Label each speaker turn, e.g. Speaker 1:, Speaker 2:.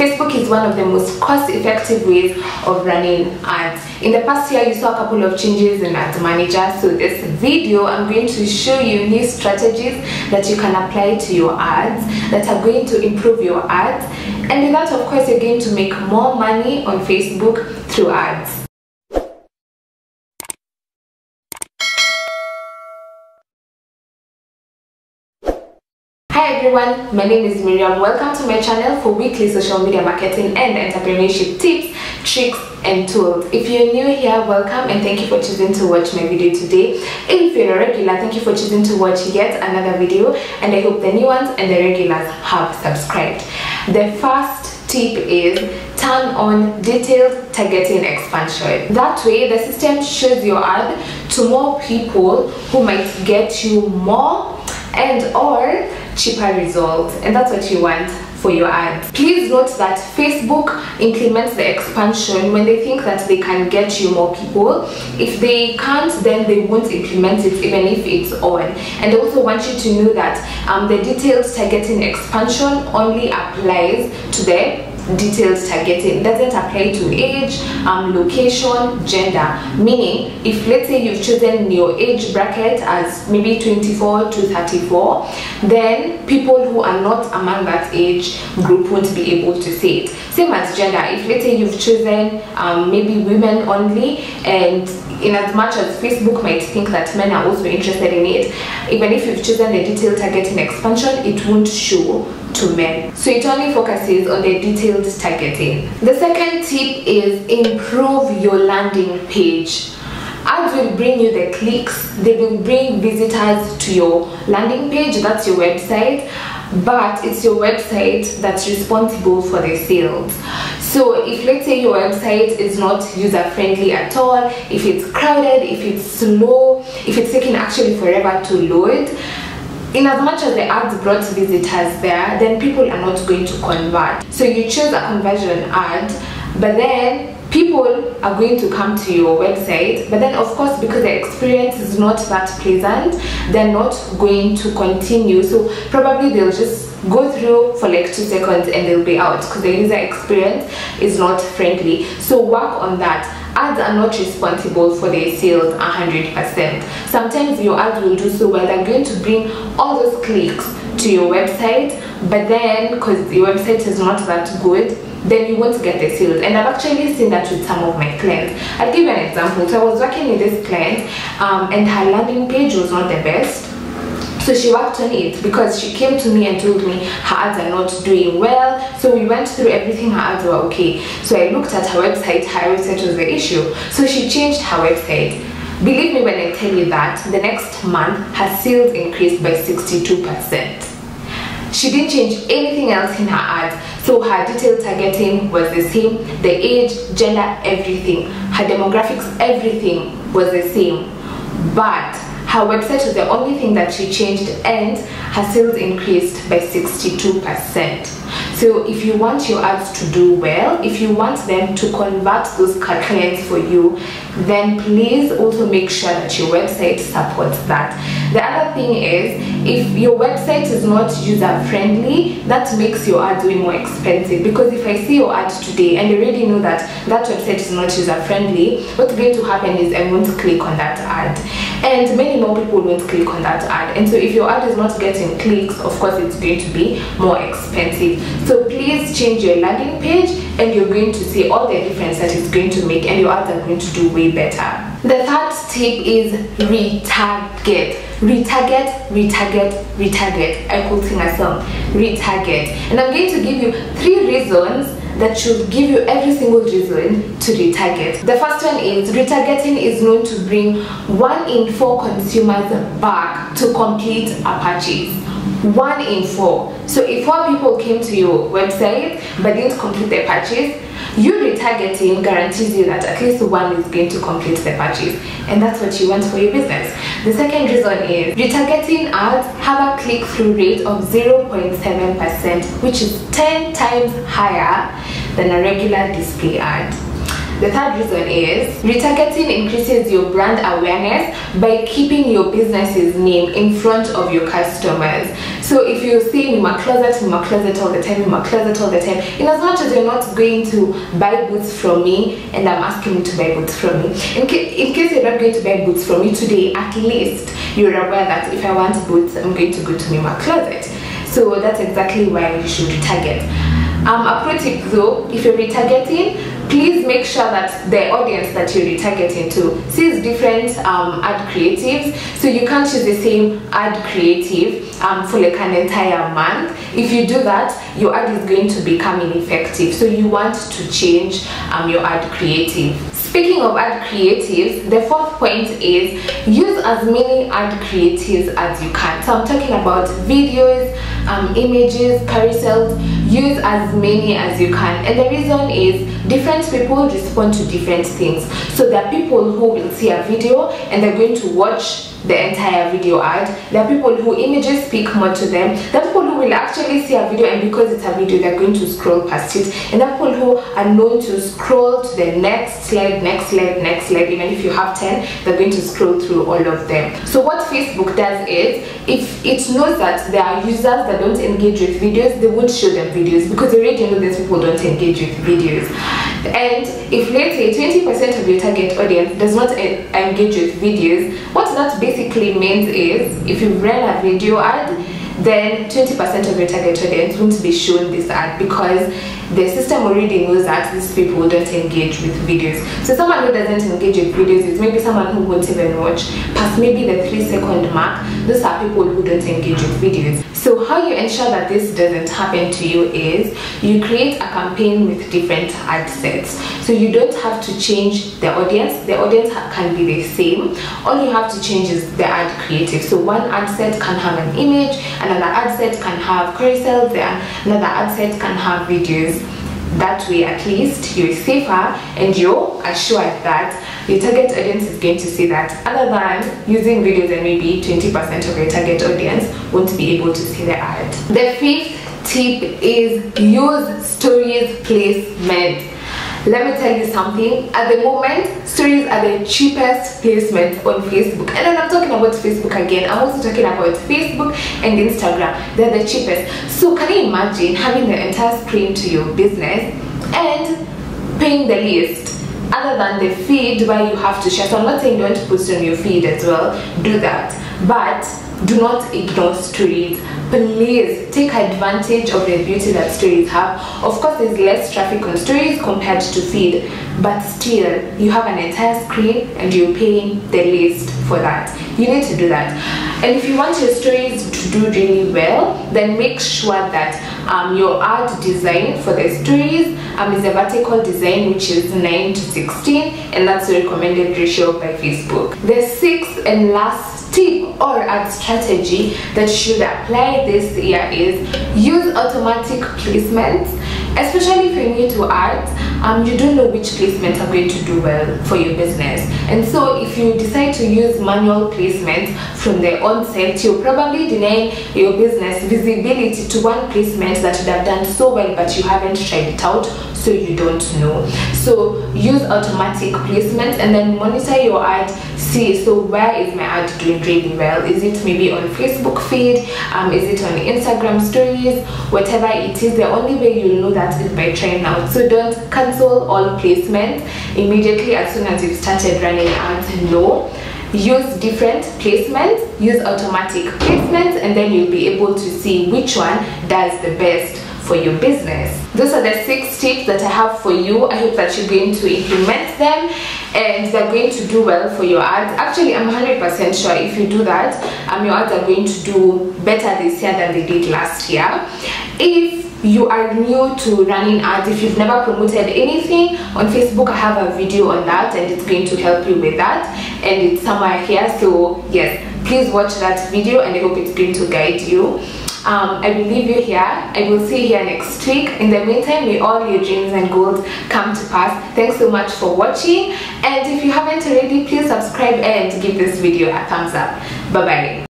Speaker 1: Facebook is one of the most cost-effective ways of running ads. In the past year, you saw a couple of changes in Ads Manager. So this video, I'm going to show you new strategies that you can apply to your ads that are going to improve your ads. And with that, of course, you're going to make more money on Facebook through ads. Everyone, my name is Miriam. Welcome to my channel for weekly social media marketing and entrepreneurship tips, tricks and tools. If you're new here, welcome and thank you for choosing to watch my video today. If you're a regular, thank you for choosing to watch yet another video and I hope the new ones and the regulars have subscribed. The first tip is turn on detailed targeting expansion. That way the system shows your ad to more people who might get you more and or cheaper results and that's what you want for your ads. Please note that Facebook implements the expansion when they think that they can get you more people. If they can't, then they won't implement it even if it's on. And I also want you to know that um, the detailed targeting expansion only applies to the detailed targeting doesn't apply to age um, location gender. Meaning if let's say you've chosen your age bracket as maybe 24 to 34 then people who are not among that age group won't be able to see it. Same as gender. If let's say you've chosen um, maybe women only and in as much as Facebook might think that men are also interested in it, even if you've chosen the detailed targeting expansion, it won't show to men. So it only focuses on the detailed targeting. The second tip is improve your landing page. Ads will bring you the clicks, they will bring visitors to your landing page, that's your website, but it's your website that's responsible for the sales. So if let's say your website is not user friendly at all, if it's crowded, if it's slow, if it's taking actually forever to load, in as much as the ads brought visitors there, then people are not going to convert. So you choose a conversion ad, but then people are going to come to your website. But then of course because the experience is not that pleasant they're not going to continue. So probably they'll just go through for like two seconds and they'll be out because the user experience is not friendly. So work on that ads are not responsible for their sales 100% sometimes your ads will do so well they're going to bring all those clicks to your website but then because your website is not that good then you won't get the sales. And i've actually seen that with some of my clients. I'll give you an example. So i was working with this client um, and her landing page was not the best so she worked on it because she came to me and told me her ads are not doing well. So we went through everything her ads were okay. So i looked at her website her website was the issue. So she changed her website. Believe me when i tell you that the next month her sales increased by 62 percent. She didn't change anything else in her ads. So her detailed targeting was the same. The age gender everything. Her demographics everything was the same. But her website was the only thing that she changed and her sales increased by 62%. So if you want your ads to do well, if you want them to convert those clients for you, then please also make sure that your website supports that. The other thing is, if your website is not user friendly, that makes your ads way more expensive because if I see your ad today and I already know that that website is not user friendly, what's going to happen is I want to click on that ad and many more people won't click on that ad and so if your ad is not getting clicks, of course it's going to be more expensive. So please change your landing page and you're going to see all the difference that it's going to make and your ads are going to do way better. The third tip is retarget. Retarget, retarget, retarget. I could sing a song. Retarget. And I'm going to give you three reasons that should give you every single reason to retarget. The first one is retargeting is known to bring one in four consumers back to complete a purchase one in four so if four people came to your website but didn't complete their purchase you retargeting guarantees you that at least one is going to complete the purchase and that's what you want for your business. The second reason is retargeting ads have a click-through rate of 0.7 percent which is 10 times higher than a regular display ad The third reason is retargeting increases your brand awareness by keeping your business's name in front of your customers. So if you see in my closet, in my closet all the time, in my closet all the time, in as much as you're not going to buy boots from me and I'm asking you to buy boots from me, in, ca in case you're not going to buy boots from me today, at least you're aware that if I want boots, I'm going to go to my closet. So that's exactly why you should retarget. Um, a pro tip though, if you're retargeting, please make sure that the audience that you're retargeting to sees different um, ad creatives. So you can't use the same ad creative um, for like an entire month. If you do that, your ad is going to become ineffective. So you want to change um, your ad creative. Speaking of ad creatives, the fourth point is use as many ad creatives as you can. So I'm talking about videos, um, images, carousels, use as many as you can. And the reason is different people respond to different things. So there are people who will see a video and they're going to watch the entire video ad. There are people who images speak more to them. There are people who will actually see a video and because it's a video they're going to scroll past it. And there are people who are known to scroll to the next slide, next slide, next slide. Even if you have 10, they're going to scroll through all of them. So what Facebook does is, if it knows that there are users that don't engage with videos, they won't show them videos because they already know these people don't engage with videos. And if let's say 20% of your target audience does not engage with videos, what that basically means is if you run a video ad, then 20% of your target audience won't be shown this ad because the system already knows that these people don't engage with videos. So someone who doesn't engage with videos is maybe someone who won't even watch past maybe the three second mark. Those are people who don't engage with videos. So how you ensure that this doesn't happen to you is you create a campaign with different ad sets. So you don't have to change the audience. The audience can be the same. All you have to change is the ad creative. So one ad set can have an image, another ad set can have carousels, there, another ad set can have videos that way at least you're safer and you're assured that your target audience is going to see that other than using videos and maybe 20% of your target audience won't be able to see the ad. The fifth tip is use stories placement let me tell you something. At the moment stories are the cheapest placement on facebook. And i'm talking about facebook again. I'm also talking about facebook and instagram. They're the cheapest. So can you imagine having the entire screen to your business and paying the least other than the feed where you have to share? So i'm not saying don't post on your feed as well. Do that. But do not ignore stories please take advantage of the beauty that stories have. Of course there's less traffic on stories compared to feed but still you have an entire screen and you're paying the least for that. You need to do that. And if you want your stories to do really well then make sure that um, your ad design for the stories um, is a vertical design which is 9 to 16 and that's the recommended ratio by facebook. The sixth and last tip or ad strategy that should apply this year is use automatic placements especially if you're new to art um, you don't know which placements are going to do well for your business. And so if you decide to use manual placement from the onset you'll probably deny your business visibility to one placement that would have done so well but you haven't tried it out so you don't know. So use automatic placement and then monitor your ad see so where is my ad doing really well? Is it maybe on facebook feed? Um, is it on instagram stories? Whatever it is the only way you'll know that is by trying out. So don't cancel all placement immediately as soon as you've started running ads. No. Use different placements. Use automatic placements and then you'll be able to see which one does the best for your business. Those are the six tips that I have for you. I hope that you're going to implement them and they're going to do well for your ads. Actually, I'm 100% sure if you do that, um, your ads are going to do better this year than they did last year. If you are new to running ads if you've never promoted anything on facebook i have a video on that and it's going to help you with that and it's somewhere here so yes please watch that video and i hope it's going to guide you um, I will leave you here. I will see you here next week. In the meantime, may all your dreams and goals come to pass. Thanks so much for watching. And if you haven't already, please subscribe and give this video a thumbs up. Bye-bye.